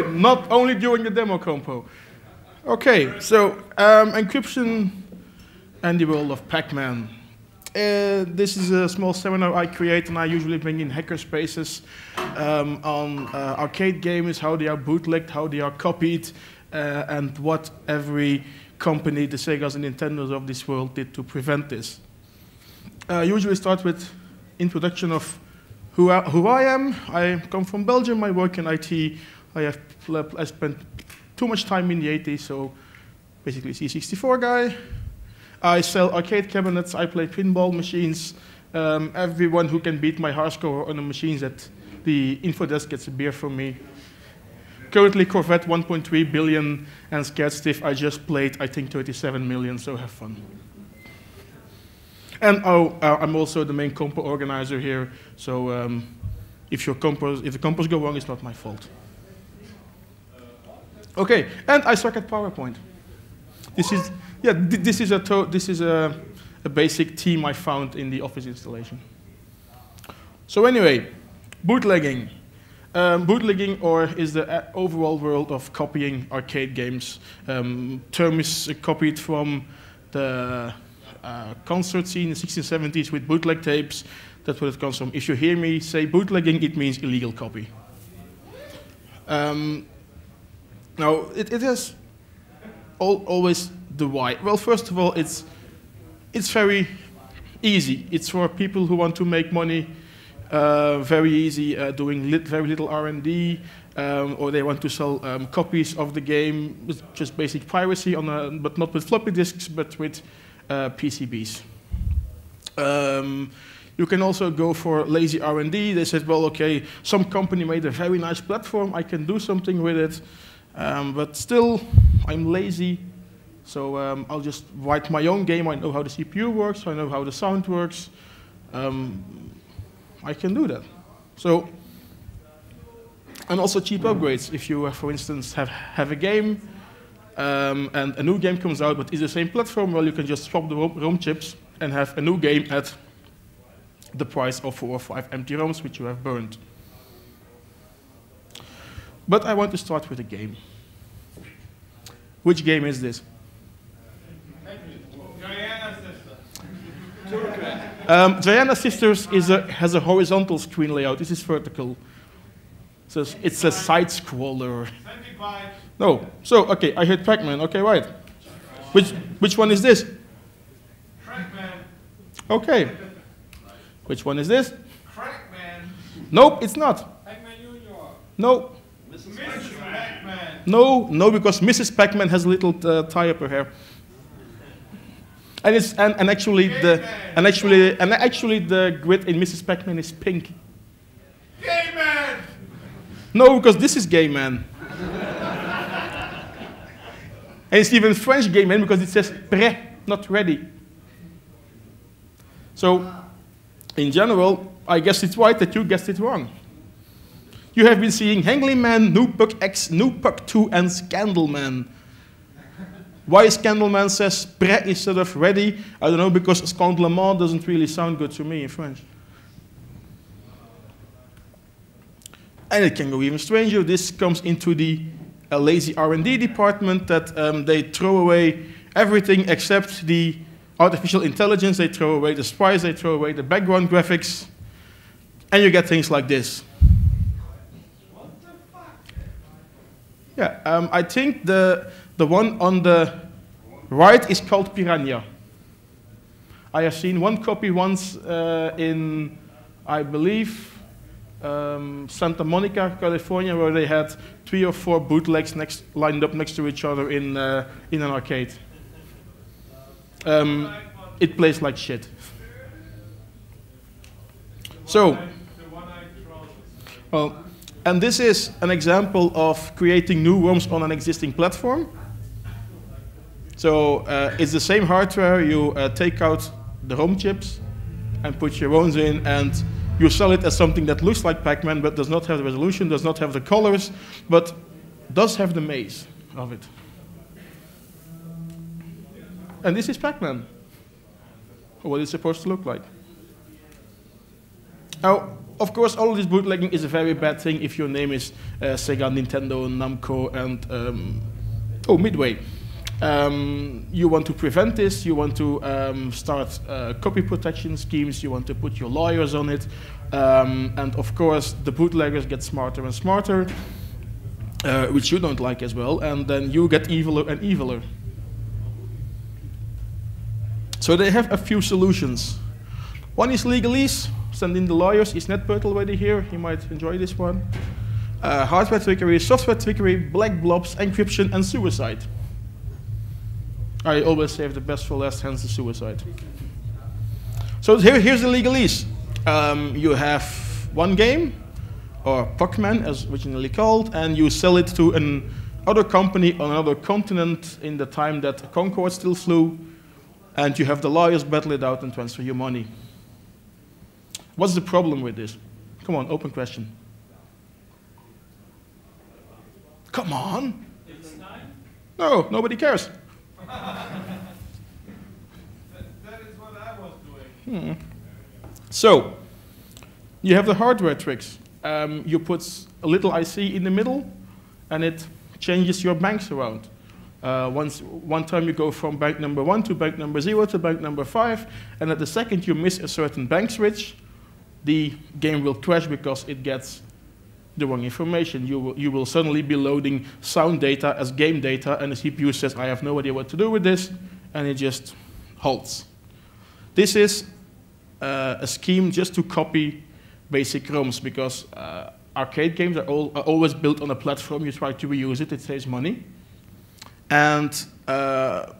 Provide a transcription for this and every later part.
not only during the demo compo. Okay, so um, encryption and the world of Pac-Man. Uh, this is a small seminar I create, and I usually bring in hacker spaces um, on uh, arcade games, how they are bootlegged, how they are copied, uh, and what every company, the Segas and Nintendos of this world, did to prevent this. I uh, usually start with introduction of who I, who I am. I come from Belgium. I work in IT. I have I spent too much time in the 80s, so basically C64 guy. I sell arcade cabinets. I play pinball machines. Um, everyone who can beat my hard score on the machines at the info desk gets a beer from me. Currently, Corvette 1.3 billion and Scared Stiff. I just played, I think, 37 million, so have fun. And oh, uh, I'm also the main compo organizer here, so um, if, your compos, if the compos go wrong, it's not my fault. Okay, and I suck at PowerPoint. This is, yeah, this is, a, this is a, a basic theme I found in the Office installation. So anyway, bootlegging. Um, bootlegging or is the uh, overall world of copying arcade games. Um, term is copied from the uh, concert scene in the 1670s with bootleg tapes. That's what it comes from. If you hear me say bootlegging, it means illegal copy. Um, now, it, it has all, always the why. Well, first of all, it's, it's very easy. It's for people who want to make money uh, very easy, uh, doing very little R&D, um, or they want to sell um, copies of the game with just basic piracy, on a, but not with floppy disks, but with uh, PCBs. Um, you can also go for lazy R&D. They said, well, okay, some company made a very nice platform. I can do something with it. Um, but still, I'm lazy. So um, I'll just write my own game. I know how the CPU works. I know how the sound works. Um, I can do that. So, and also cheap upgrades. If you, uh, for instance, have, have a game um, and a new game comes out, but it's the same platform, well, you can just swap the ROM chips and have a new game at the price of four or five empty ROMs which you have burned. But I want to start with a game. Which game is this? Um, Giana Sisters is a, has a horizontal screen layout. This is vertical. So it's a side scroller. No. So, okay, I hit Pac-Man. Okay, right. Which, which one is this? Okay. Which one is this? Nope, it's not. Pac-Man Junior. Nope. Mrs. Pac-Man. No, no, because Mrs. Pac-Man has a little uh, tie up her hair. And it's and, and actually the and actually and actually the grid in Mrs. Pac-Man is pink. Gay man. No, because this is gay man. and it's even French gay man because it says prêt, not ready. So, in general, I guess it's right that you guessed it wrong. You have been seeing Hangly Man, New Puck X, New Puck 2, and Scandalman. Why Scandalman says prêt instead of ready? I don't know, because Scandalman doesn't really sound good to me in French. And it can go even stranger. This comes into the uh, lazy R&D department that um, they throw away everything except the artificial intelligence. They throw away the sprites. They throw away the background graphics. And you get things like this. Yeah, um, I think the the one on the right is called Piranha. I have seen one copy once uh, in, I believe, um, Santa Monica, California, where they had three or four bootlegs next, lined up next to each other in, uh, in an arcade. Um, it plays like shit. So, well, and this is an example of creating new ROMs on an existing platform. So uh, it's the same hardware. You uh, take out the ROM chips and put your own in, and you sell it as something that looks like Pac-Man, but does not have the resolution, does not have the colors, but does have the maze of it. And this is Pac-Man. What it's supposed to look like. Now, of course, all this bootlegging is a very bad thing if your name is uh, Sega, Nintendo, Namco, and um, oh, Midway. Um, you want to prevent this, you want to um, start uh, copy protection schemes, you want to put your lawyers on it, um, and of course the bootleggers get smarter and smarter, uh, which you don't like as well, and then you get eviler and eviler. So they have a few solutions. One is legalese, send in the lawyers. Is NetPert already here? He might enjoy this one. Uh, hardware trickery, software trickery, black blobs, encryption, and suicide. I always save the best for last, hence the suicide. So here, here's the legalese. Um, you have one game, or Pac-Man as originally called, and you sell it to an other company on another continent in the time that Concorde still flew, and you have the lawyers battle it out and transfer your money. What's the problem with this? Come on, open question. Come on. No, nobody cares. that is what I was doing. Hmm. So, you have the hardware tricks. Um, you put a little IC in the middle, and it changes your banks around. Uh, once, one time you go from bank number one to bank number zero to bank number five, and at the second you miss a certain bank switch, the game will crash because it gets the wrong information. You will, you will suddenly be loading sound data as game data, and the CPU says, I have no idea what to do with this, and it just halts. This is uh, a scheme just to copy basic ROMs, because uh, arcade games are, all, are, always built on a platform. You try to reuse it, it saves money. And uh,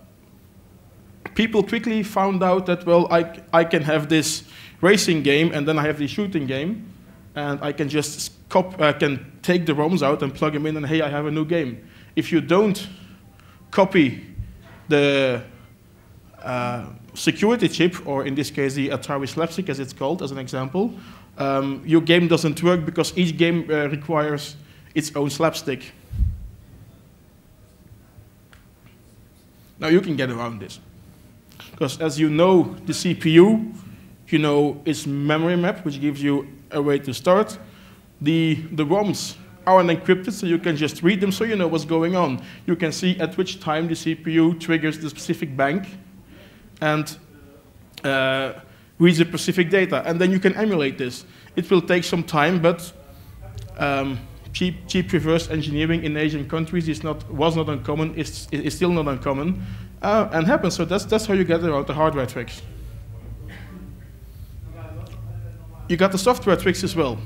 people quickly found out that, well, I, I can have this racing game, and then I have the shooting game, and I can just cop I can take the ROMs out and plug them in, and hey, I have a new game. If you don't copy the uh, security chip, or in this case the Atari Slapstic as it's called, as an example, um, your game doesn't work because each game uh, requires its own slapstic. Now you can get around this. Because as you know, the CPU you know its memory map, which gives you a way to start. The, the ROMs are encrypted, so you can just read them so you know what's going on. You can see at which time the CPU triggers the specific bank and uh, reads the specific data. And then you can emulate this. It will take some time, but um, cheap, cheap reverse engineering in Asian countries is not, was not uncommon, is, is still not uncommon, uh, and happens. So that's, that's how you get around the hardware tricks. You got the software tricks as well.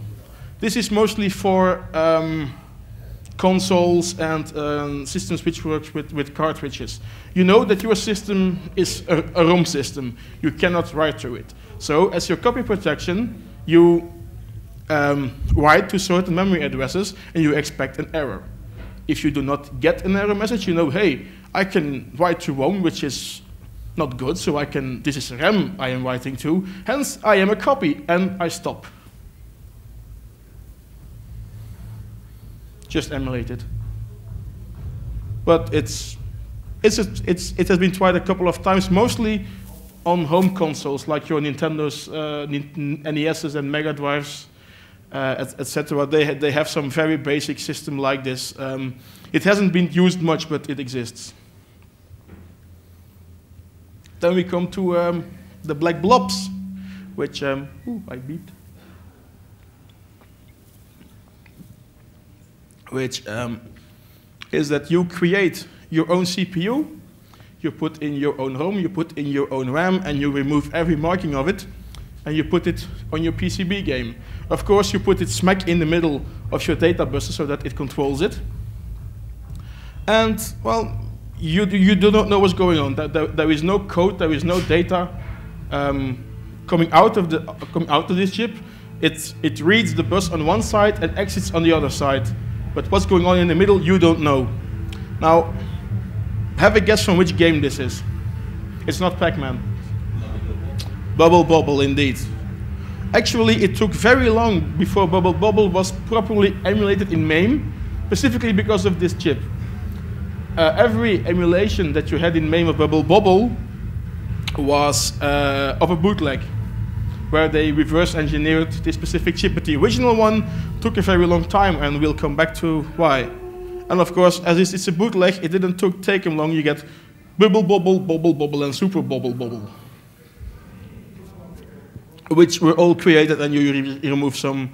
This is mostly for um, consoles and um, systems which work with, with cartridges. You know that your system is a, a ROM system. You cannot write to it. So as your copy protection, you um, write to certain memory addresses and you expect an error. If you do not get an error message, you know, hey, I can write to ROM, which is not good, so I can, this is RAM I am writing to, hence I am a copy, and I stop. Just emulate it. But it's, it's, a, it's, it has been tried a couple of times, mostly on home consoles like your Nintendo's, uh, NESs and Mega Drives, uh, etc. Et they, ha they have some very basic system like this. Um, it hasn't been used much, but it exists. Then we come to um, the black blobs, which, um, ooh, I beeped. Which um, is that you create your own CPU, you put in your own ROM, you put in your own RAM, and you remove every marking of it, and you put it on your PCB game. Of course, you put it smack in the middle of your data bus so that it controls it. And, well, you, you do not know what's going on. There, is no code, there is no data um, coming, out of the, coming out of this chip. It, it reads the bus on one side and exits on the other side. But what's going on in the middle, you don't know. Now, have a guess from which game this is. It's not Pac-Man. Bubble Bobble, indeed. Actually, it took very long before Bubble Bobble was properly emulated in MAME, specifically because of this chip uh, every emulation that you had in MAME of Bubble Bobble was uh, of a bootleg. where they reverse engineered this specific chip. But the original one took a very long time, and we'll come back to why. And of course, as it's, it's a bootleg, it didn't took, take them long. You get bubble, bubble, bubble, bubble, and super bubble, bubble, which were all created, and you re remove some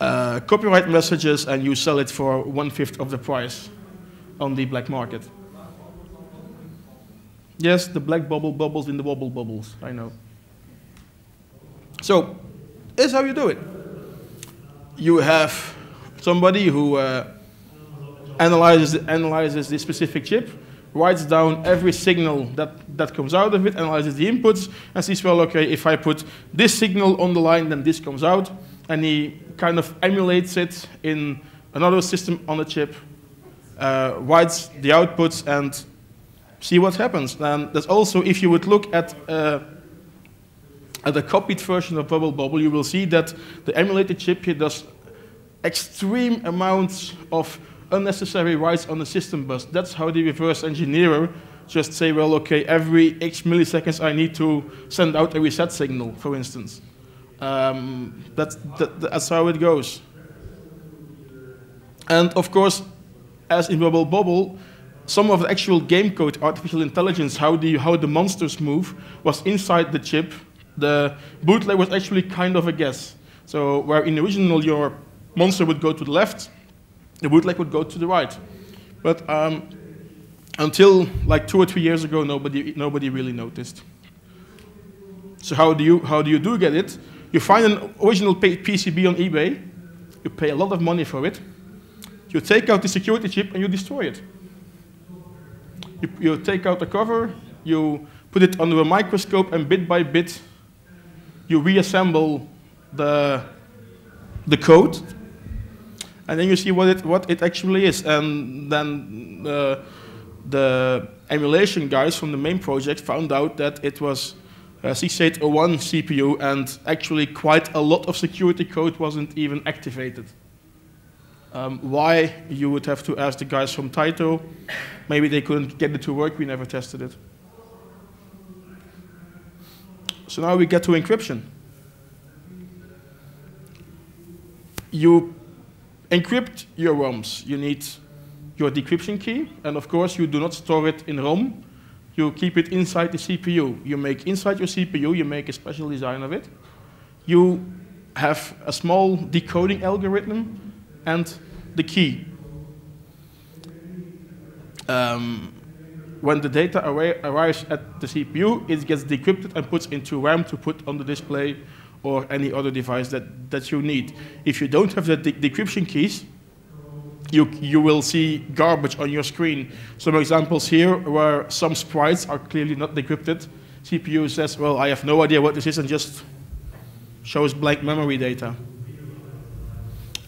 uh, copyright messages, and you sell it for one fifth of the price on the black market. Yes, the black bubble bubbles in the wobble bubbles, I know. So, is how you do it. You have somebody who uh, analyzes, analyzes this specific chip, writes down every signal that, that comes out of it, analyzes the inputs, and sees, well, okay, if I put this signal on the line, then this comes out, and he kind of emulates it in another system on the chip, uh, writes the outputs, and see what happens. And there's also, if you would look at, uh, at a copied version of Bubble Bobble, you will see that the emulated chip here does extreme amounts of unnecessary writes on the system bus. That's how the reverse engineer just say, well, okay, every X milliseconds I need to send out a reset signal, for instance. Um, that's, that, that's how it goes. And of course, as in Bubble Bobble, some of the actual game code, artificial intelligence, how the, how the monsters move, was inside the chip. The bootleg was actually kind of a guess. So where in the original your monster would go to the left, the bootleg would go to the right. But um, until like two or three years ago, nobody, nobody really noticed. So how do, you, how do you do get it? You find an original PCB on eBay, you pay a lot of money for it, you take out the security chip and you destroy it. You, you take out the cover, you put it under a microscope, and bit by bit, you reassemble the, the code, and then you see what it, what it actually is. And then uh, the emulation guys from the MAME project found out that it was a 6801 CPU, and actually quite a lot of security code wasn't even activated. Um, why, you would have to ask the guys from Taito. Maybe they couldn't get it to work, we never tested it. So now we get to encryption. You encrypt your ROMs. You need your decryption key, and of course you do not store it in ROM. You keep it inside the CPU. You make inside your CPU, you make a special design of it. You have a small decoding algorithm and the key. Um, when the data arrives at the CPU, it gets decrypted and put into RAM to put on the display or any other device that, that you need. If you don't have the de decryption keys, you, you will see garbage on your screen. Some examples here where some sprites are clearly not decrypted. CPU says, well, I have no idea what this is and just shows blank memory data.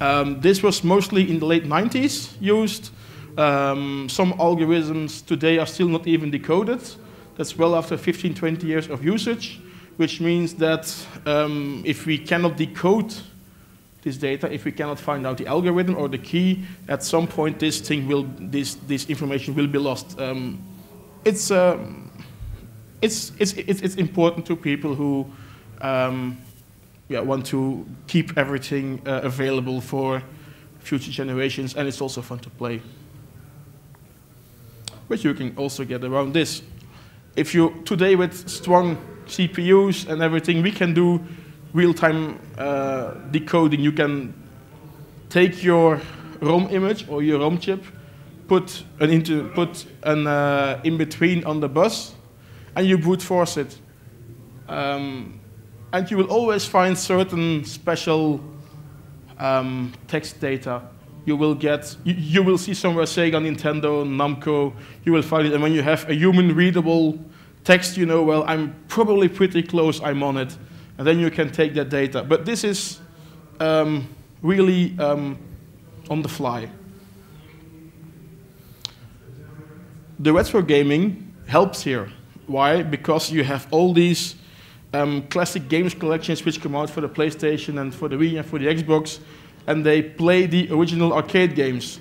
Um, this was mostly in the late 90s used. Um, some algorithms today are still not even decoded. That's well after 15, 20 years of usage, which means that um, if we cannot decode this data, if we cannot find out the algorithm or the key, at some point this thing will, this, this information will be lost. Um, it's, um, it's, it's, it's, it's important to people who um, yeah, want to keep everything uh, available for future generations, and it's also fun to play. But you can also get around this. If you, today with strong CPUs and everything, we can do real-time uh, decoding. You can take your ROM image or your ROM chip, put an, into, put an uh, in-between on the bus, and you brute force it. Um, and you will always find certain special um, text data. You will get, you, you, will see somewhere Sega, Nintendo, Namco, you will find it, and when you have a human readable text, you know, well, I'm probably pretty close, I'm on it, and then you can take that data. But this is um, really um, on the fly. The retro gaming helps here. Why? Because you have all these um, classic games collections which come out for the PlayStation and for the Wii and for the Xbox, and they play the original arcade games,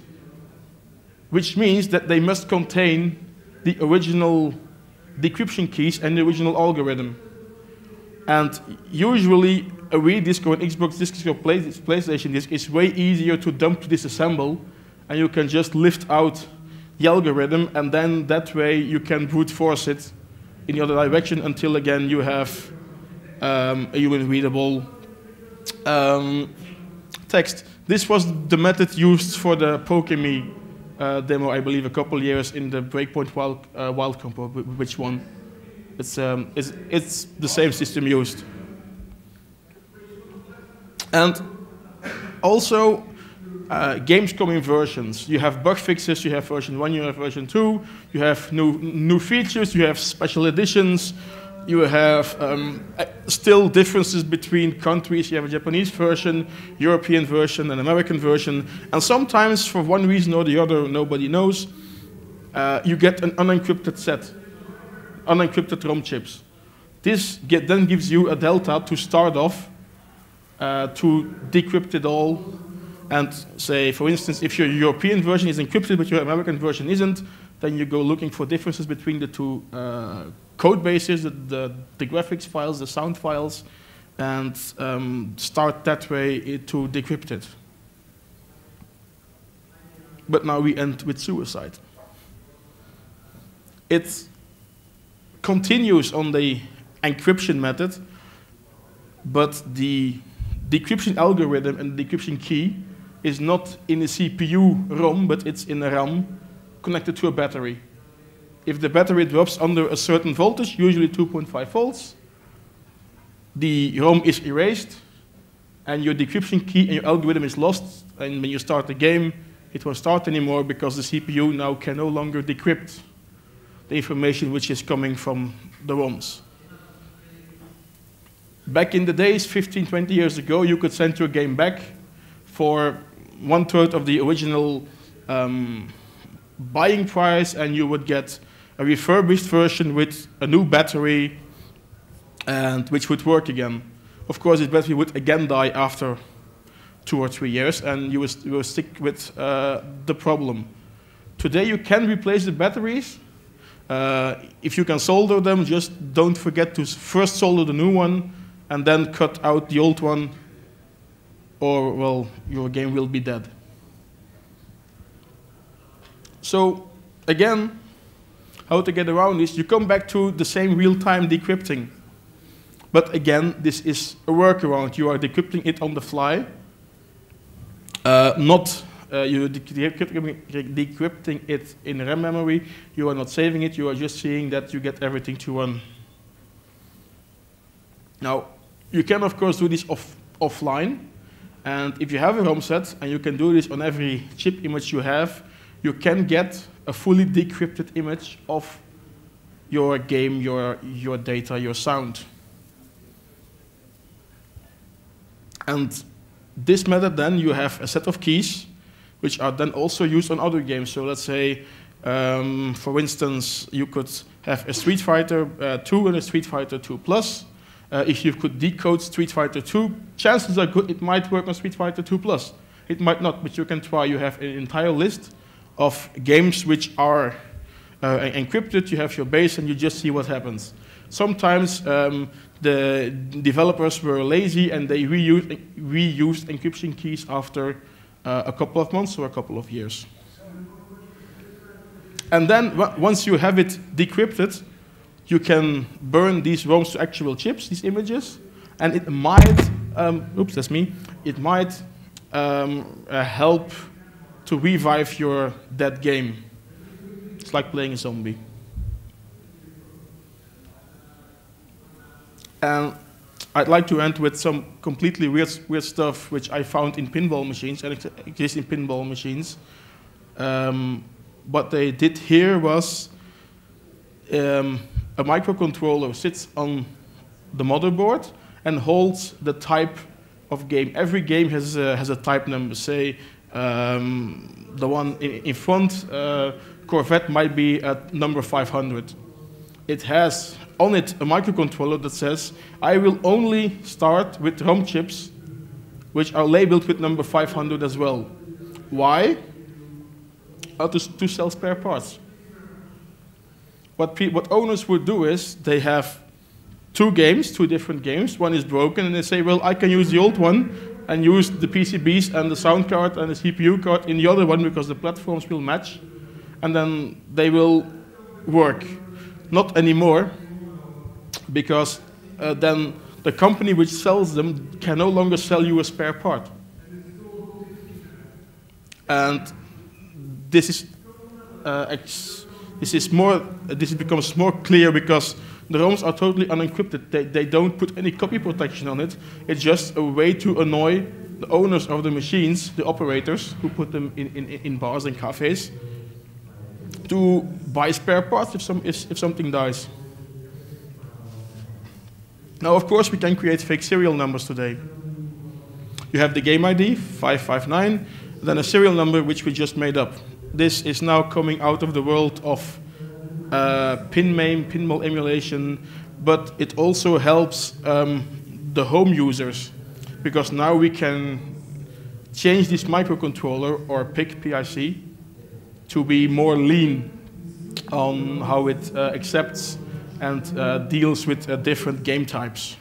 which means that they must contain the original decryption keys and the original algorithm. And usually a Wii disc or an Xbox disc or Play PlayStation disc is way easier to dump to disassemble, and you can just lift out the algorithm, and then that way you can brute force it in the other direction until again you have um, a human readable um, text. This was the method used for the Pokemon uh, demo, I believe, a couple years in the Breakpoint Wild, uh, Wild Compo. Which one? It's, um, it's, it's the same system used. And also, uh, games come in versions. You have bug fixes, you have version 1, you have version 2, you have new, new features, you have special editions, you have um, still differences between countries. You have a Japanese version, European version, an American version, and sometimes, for one reason or the other, nobody knows, uh, you get an unencrypted set, unencrypted ROM chips. This get, then gives you a delta to start off uh, to decrypt it all and say, for instance, if your European version is encrypted but your American version isn't, then you go looking for differences between the two uh, code bases, the, the, the, graphics files, the sound files, and um, start that way to decrypt it. But now we end with suicide. It continues on the encryption method, but the decryption algorithm and the decryption key is not in a CPU ROM, but it's in a RAM connected to a battery. If the battery drops under a certain voltage, usually 2.5 volts, the ROM is erased, and your decryption key and your algorithm is lost, and when you start the game, it won't start anymore because the CPU now can no longer decrypt the information which is coming from the ROMs. Back in the days, 15, 20 years ago, you could send your game back for one third of the original um, buying price, and you would get a refurbished version with a new battery, and which would work again. Of course, this battery would again die after two or three years, and you will, stick with uh, the problem. Today, you can replace the batteries. Uh, if you can solder them, just don't forget to first solder the new one, and then cut out the old one or, well, your game will be dead. So, again, how to get around this, you come back to the same real-time decrypting. But again, this is a workaround. You are decrypting it on the fly, uh, not uh, you're decrypting, it in RAM memory. You are not saving it. You are just seeing that you get everything to run. Now, you can, of course, do this off offline. And if you have a ROM set, and you can do this on every chip image you have, you can get a fully decrypted image of your game, your, your data, your sound. And this method, then, you have a set of keys, which are then also used on other games. So let's say, um, for instance, you could have a Street Fighter uh, 2 and a Street Fighter 2 Plus, uh, if you could decode Street Fighter 2, chances are good it might work on Street Fighter 2 Plus. It might not, but you can try. You have an entire list of games which are uh, encrypted. You have your base, and you just see what happens. Sometimes um, the developers were lazy and they reused, reused encryption keys after uh, a couple of months or a couple of years. And then once you have it decrypted, you can burn these ROMs to actual chips, these images, and it might, um, oops, that's me, it might um, uh, help to revive your dead game. It's like playing a zombie. And I'd like to end with some completely weird, weird stuff which I found in pinball machines and exists in pinball machines. Um, what they did here was um, a microcontroller sits on the motherboard and holds the type of game. Every game has a, has a type number. Say um, the one in, in front, uh, Corvette might be at number 500. It has on it a microcontroller that says, I will only start with ROM chips which are labeled with number 500 as well. Why? To, to sell spare parts what, what owners would do is they have two games, two different games. One is broken, and they say, well, I can use the old one and use the PCBs and the sound card and the CPU card in the other one because the platforms will match, and then they will work. Not anymore, because uh, then the company which sells them can no longer sell you a spare part. And this is uh, this is more this becomes more clear because the ROMs are totally unencrypted. They, they don't put any copy protection on it. It's just a way to annoy the owners of the machines, the operators who put them in, in, in bars and cafes, to buy spare parts if, some, if, if something dies. Now, of course, we can create fake serial numbers today. You have the game ID, 559, then a serial number which we just made up. This is now coming out of the world of uh, PinMAME, pinball emulation, but it also helps um, the home users because now we can change this microcontroller or PIC PIC to be more lean on how it uh, accepts and uh, deals with uh, different game types.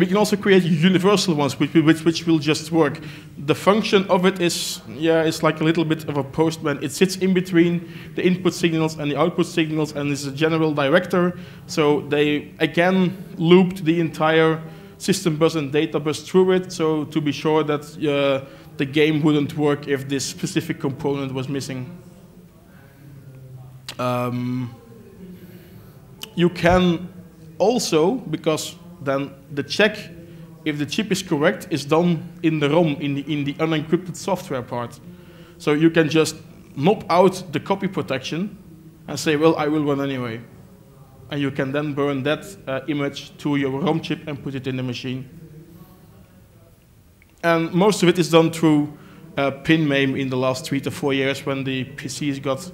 We can also create universal ones which, which, which, will just work. The function of it is, yeah, it's like a little bit of a postman. It sits in between the input signals and the output signals and is a general director. So they, again, looped the entire system bus and data bus through it, so to be sure that uh, the game wouldn't work if this specific component was missing. Um, you can also, because then the check if the chip is correct is done in the ROM, in the, in the unencrypted software part. So you can just mop out the copy protection and say, well, I will run anyway. And you can then burn that uh, image to your ROM chip and put it in the machine. And most of it is done through uh, PinMAME in the last three to four years when the PCs got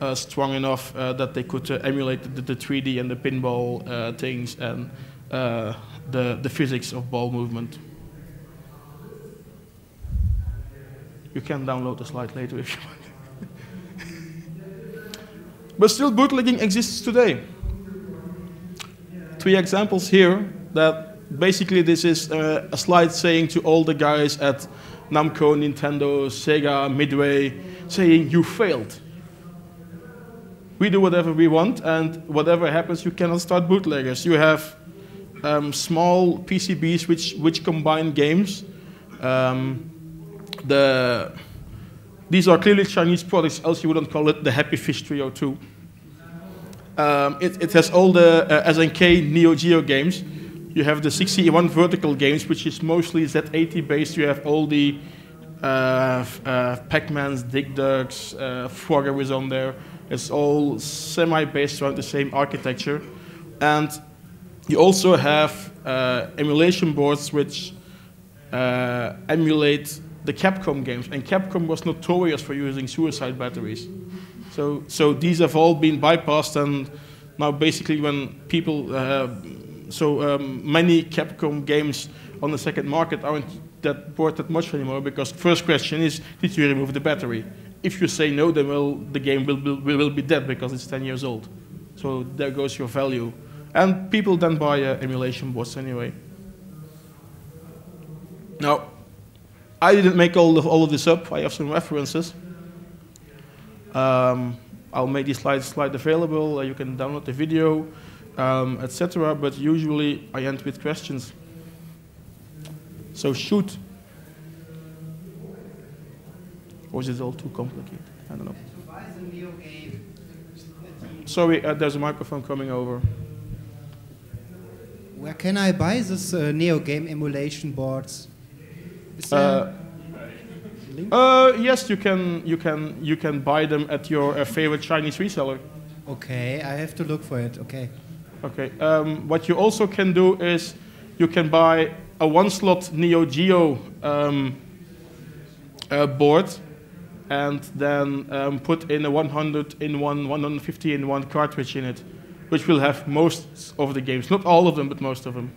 uh, strong enough uh, that they could uh, emulate the, the, 3D and the pinball uh, things and uh, the, the physics of ball movement. You can download the slide later if you want. but still, bootlegging exists today. Three examples here that basically this is uh, a slide saying to all the guys at Namco, Nintendo, Sega, Midway, saying you failed. We do whatever we want, and whatever happens, you cannot start bootleggers. You have um, small PCBs which, which combine games. Um, the, these are clearly Chinese products, else you wouldn't call it the Happy Fish 302. Um, it, it, has all the uh, SNK Neo Geo games. You have the 61 vertical games, which is mostly Z80 based. You have all the uh, uh, Pac-Mans, Dig Dugs, uh, Frogger is on there. It's all semi-based around the same architecture. And you also have uh, emulation boards which uh, emulate the Capcom games, and Capcom was notorious for using suicide batteries. So, so these have all been bypassed, and now basically when people, uh, so um, many Capcom games on the second market aren't that worth that much anymore because first question is, did you remove the battery? If you say no, then well, the game will, will, will be dead because it's 10 years old. So there goes your value. And people then buy uh, emulation boards anyway. Now, I didn't make all of, all of this up. I have some references. Um, I'll make this slide, slide available. Uh, you can download the video, um, etc. But usually I end with questions. So shoot. Or is it all too complicated? I don't know. Sorry, uh, there's a microphone coming over. Where can I buy this uh, Neo game emulation boards? Uh, uh, yes, you can. You can. You can buy them at your uh, favorite Chinese reseller. Okay, I have to look for it. Okay. Okay. Um, what you also can do is you can buy a one-slot Neo Geo um, uh, board, and then um, put in a 100 in one, 150 in one cartridge in it which will have most of the games. Not all of them, but most of them.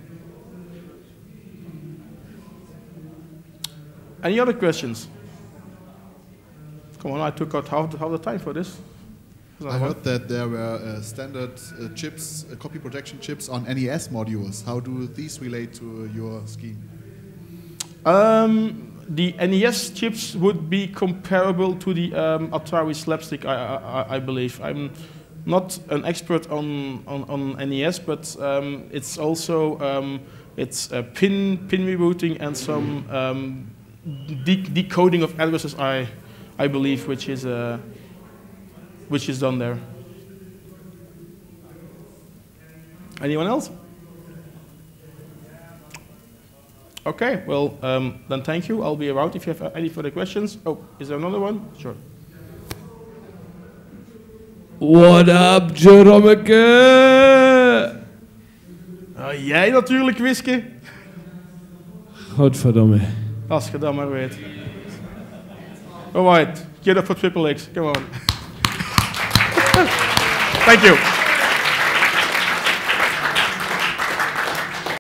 Any other questions? Come on, I took out half the, half the time for this. I heard that there were uh, standard uh, chips, uh, copy protection chips on NES modules. How do these relate to your scheme? Um, the NES chips would be comparable to the um, Atari Slapstic, I, I, I, believe. I'm not an expert on, on, on NES, but um, it's also um, it's pin pin rerouting and some um, de decoding of addresses, I I believe, which is uh, which is done there. Anyone else? Okay, well, um, then thank you. I'll be around if you have any further questions. Oh, is there another one? Sure. What up, Jeromeke? Uh, jij natuurlijk, Wiske. Godverdomme. Als je dat maar weet. Alright, get up for triple X. Come on. Thank you.